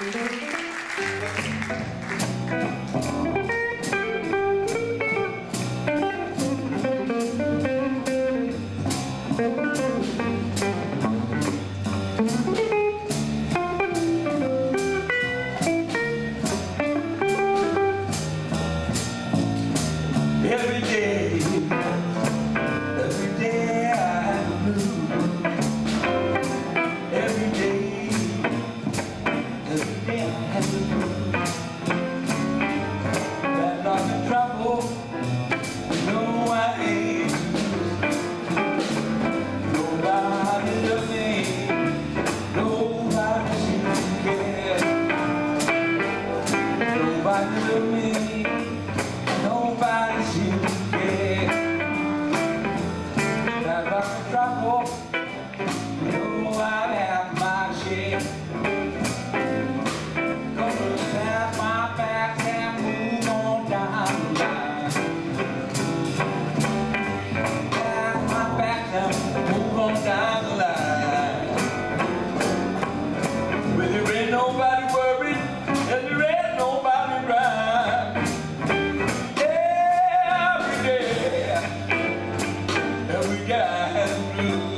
Every day Thank you.